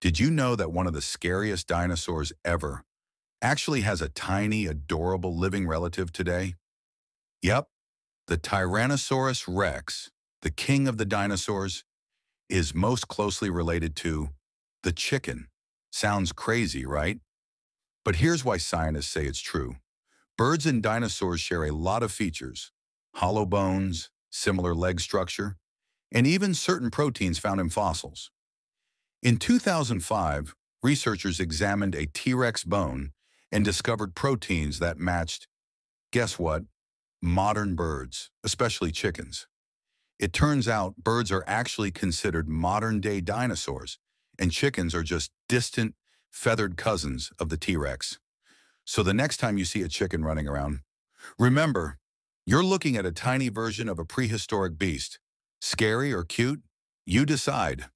Did you know that one of the scariest dinosaurs ever actually has a tiny, adorable living relative today? Yep, the Tyrannosaurus rex, the king of the dinosaurs, is most closely related to the chicken. Sounds crazy, right? But here's why scientists say it's true. Birds and dinosaurs share a lot of features, hollow bones, similar leg structure, and even certain proteins found in fossils. In 2005, researchers examined a T-Rex bone and discovered proteins that matched, guess what, modern birds, especially chickens. It turns out birds are actually considered modern-day dinosaurs, and chickens are just distant, feathered cousins of the T-Rex. So the next time you see a chicken running around, remember, you're looking at a tiny version of a prehistoric beast. Scary or cute? You decide.